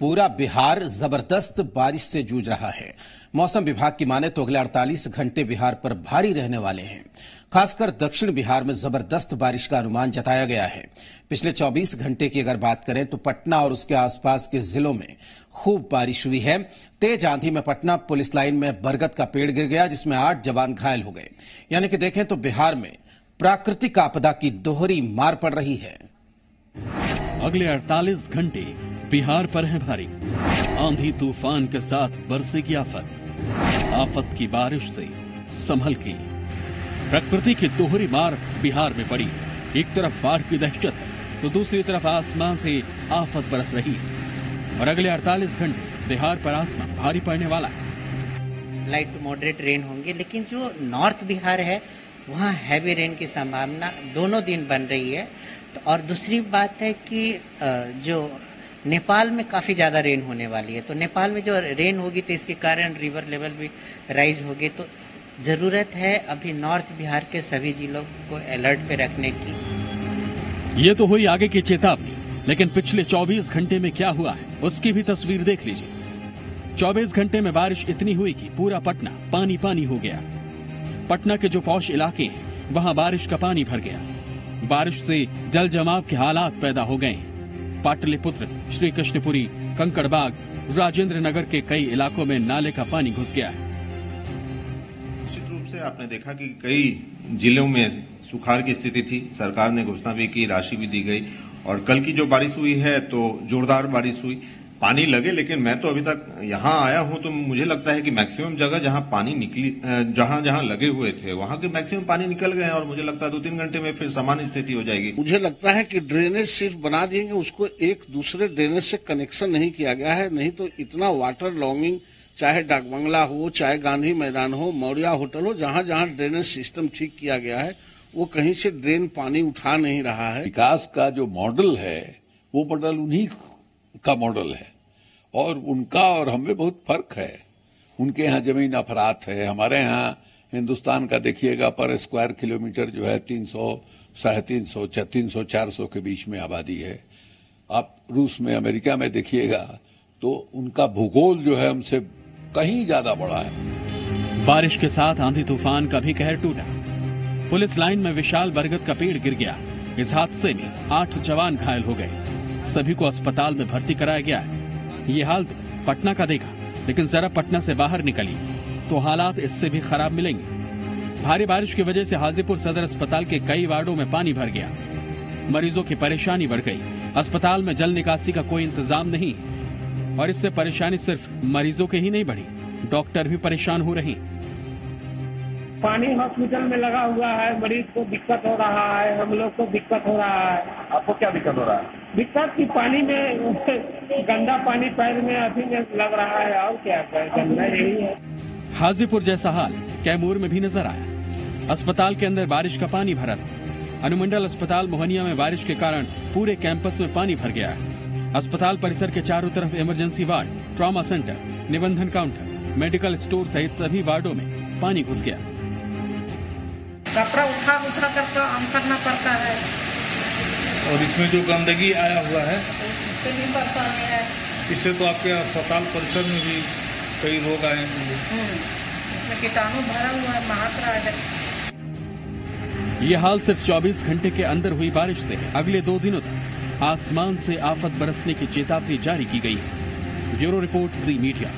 पूरा बिहार ज़बरदस्त बारिश से जूझ रहा है। मौसम विभाग की माने तो अगले 48 घंटे बिहार पर भारी रहने वाले हैं। खासकर दक्षिण बिहार में ज़बरदस्त बारिश का अनुमान जताया गया है। पिछले 24 घंटे की अगर बात करें तो पटना और उसके आसपास के जिलों में खूब बारिश हुई है। तेज आंधी में पटना पुलिस लाइन में बरगद का पेड़ गिर गया, जिसमें आठ जवान घायल हो गए। यानी कि देखें तो बिहार में प्राकृतिक आपदा की दोहरी मार पड़ रही है। अगले 48 घंटे बिहार पर है भारी। आंधी तूफ़ान के साथ बरसेगी आफत। आफत की बारिश से संभल के। प्रकृति की दोहरी मार बिहार में पड़ी। एक तरफ़ बाढ़ की दहशत है तो दूसरी तरफ़ आसमान से आफत बरस रही है। और अगले 48 घंटे बिहार पर आसमान भारी पड़ने वाला है। लाइट टू मॉडरेट रेन होंगे, लेकिन जो नॉर्थ बिहार है, वहाँ हैवी रेन की संभावना दोनों दिन बन रही है। तो और दूसरी बात है कि जो नेपाल में काफ़ी ज़्यादा रेन होने वाली है। तो नेपाल में जो रेन होगी तो इसके कारण रिवर लेवल भी राइज होगी। तो ज़रूरत है अभी नॉर्थ बिहार के सभी जिलों को अलर्ट पे रखने की। ये तो हुई आगे की चेतावनी, लेकिन पिछले 24 घंटे में क्या हुआ है, उसकी भी तस्वीर देख लीजिए। 24 घंटे में बारिश इतनी हुई कि पूरा पटना पानी पानी हो गया। पटना के जो पौष इलाके हैं, वहाँ बारिश का पानी भर गया। बारिश से जल जमाव के हालात पैदा हो गए पाटलिपुत्र श्री कृष्णपुरी कंकड़बाग राजेंद्र नगर के कई इलाकों में नाले का पानी घुस गया है। निश्चित रूप से आपने देखा कि कई जिलों में सुखाड़ की स्थिति थी। सरकार ने घोषणा भी की, राशि भी दी गई। और कल की जो बारिश हुई है तो जोरदार बारिश हुई। पानी लगे लेकिन मैं तो अभी तक यहाँ आया हूँ तो मुझे लगता है कि मैक्सिमम जगह जहाँ पानी निकली जहाँ जहाँ लगे हुए थे वहाँ के मैक्सिमम पानी निकल गए और मुझे लगता है दो तीन घंटे में फिर सामान्य स्थिति हो जाएगी। मुझे लगता है कि ड्रेनेज सिर्फ़ बना देंगे उसको एक दूसरे ड्रेनेज से कनेक्शन नहीं किया गया है नहीं तो इतना वाटर लॉन्गिंग चाहे डाकबंगला हो चाहे गांधी मैदान हो मौर्या होटल हो जहाँ जहाँ ड्रेनेज सिस्टम ठीक किया गया है वो कहीं से ड्रेन पानी उठा नहीं रहा है। विकास का जो मॉडल है वो मॉडल उन्हीं का मॉडल है। और उनका और हमें बहुत फ़र्क है। उनके यहाँ ज़मीन अफरात है। हमारे यहाँ हिंदुस्तान का देखिएगा, पर स्क्वायर किलोमीटर जो है तीन सौ, साढ़े तीन सौ तीन सौ, चार सौ के बीच में आबादी है। आप रूस में, अमेरिका में देखिएगा तो उनका भूगोल जो है हमसे कहीं ज़्यादा बड़ा है। बारिश के साथ आंधी तूफ़ान का भी कहर टूटा। पुलिस लाइन में विशाल बरगद का पेड़ गिर गया। इस हादसे में आठ जवान घायल हो गए। सभी को अस्पताल में भर्ती कराया गया है। ये हाल तो पटना का देखा लेकिन जरा पटना से बाहर निकली तो हालात इससे भी खराब मिलेंगे। भारी बारिश की वजह से हाजीपुर सदर अस्पताल के कई वार्डो में पानी भर गया। मरीजों की परेशानी बढ़ गई। अस्पताल में जल निकासी का कोई इंतज़ाम नहीं, और इससे परेशानी सिर्फ़ मरीजों के ही नहीं बढ़ी। डॉक्टर भी परेशान हो रहे पानी हॉस्पिटल में लगा हुआ है मरीज़ को दिक्कत हो रहा है हम लोग को दिक्कत हो रहा है। आपको क्या दिक्कत हो रहा है? दिक्कत की पानी में गंदा पानी पैर में अभी में लग रहा है और क्या गंदा यही है। हाजीपुर जैसा हाल कैमूर में भी नज़र आया। अस्पताल के अंदर बारिश का पानी भरा था। अनुमंडल अस्पताल मोहनिया में बारिश के कारण पूरे कैंपस में पानी भर गया अस्पताल परिसर के चारों तरफ़ इमरजेंसी वार्ड ट्रॉमा सेंटर निबंधन काउंटर मेडिकल स्टोर सहित सभी वार्डो में पानी घुस गया। कपड़ा उठा उठा कर काम करना पड़ता है। और इसमें जो गंदगी आया हुआ है इससे भी परेशानी है। इससे तो आपके अस्पताल परिसर में भी कई रोग आए होंगे। इसमें कीटाणु भरा हुआ है महक रहा है। ये हाल सिर्फ़ 24 घंटे के अंदर हुई बारिश से है। अगले दो दिनों तक आसमान से आफत बरसने की चेतावनी जारी की गई है। Bureau report Zee Media.